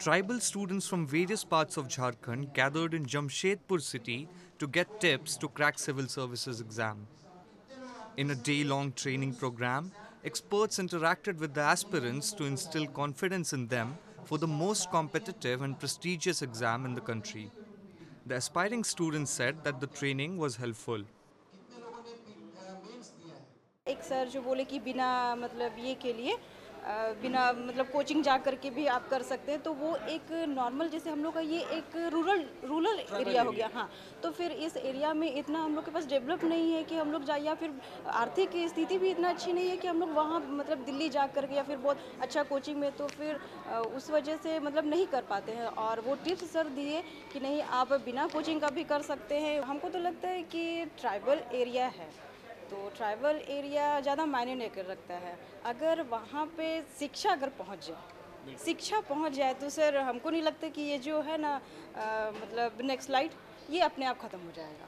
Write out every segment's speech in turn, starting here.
tribal students from various parts of Jharkhand gathered in Jamshedpur city to get tips to crack civil services exam. In a day-long training program, experts interacted with the aspirants to instill confidence in them for the most competitive and prestigious exam in the country. The aspiring students said that the training was helpful. एक sir जो बोले कि बिना मतलब ये के लिए बिना मतलब कोचिंग जा करके भी आप कर सकते हैं। तो वो एक नॉर्मल जैसे हम लोग का ये एक रूरल रूरल एरिया हो गया हाँ। तो फिर इस एरिया में इतना हम लोग के पास डेवलप नहीं है कि हम लोग जाए या फिर आर्थिक स्थिति भी इतना अच्छी नहीं है कि हम लोग वहाँ मतलब दिल्ली जा करके या फिर बहुत अच्छा कोचिंग में तो फिर उस वजह से मतलब नहीं कर पाते हैं। और वो टिप्स सर दिए कि नहीं आप बिना कोचिंग का भी कर सकते हैं। हमको तो लगता है कि ट्राइबल एरिया है। तो ट्राइबल एरिया ज़्यादा मायने नहीं कर रखता है। अगर वहाँ पे शिक्षा अगर पहुँच जाए शिक्षा पहुँच जाए तो सर हमको नहीं लगता कि ये जो है ना आ, मतलब नेक्स्ट लाइट ये अपने आप ख़त्म हो जाएगा।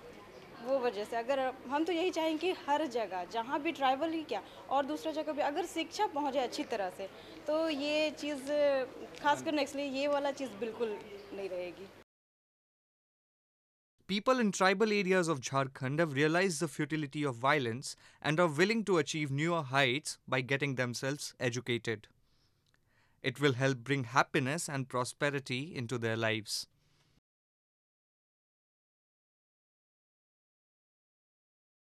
वो वजह से अगर हम तो यही चाहेंगे कि हर जगह जहाँ भी ट्राइबल ही क्या और दूसरा जगह भी अगर शिक्षा पहुँच जाए अच्छी तरह से तो ये चीज़ खासकर नेक्स्ट ये वाला चीज़ बिल्कुल नहीं रहेगी। People in tribal areas of Jharkhand have realized the futility of violence and are willing to achieve newer heights by getting themselves educated. It will help bring happiness and prosperity into their lives.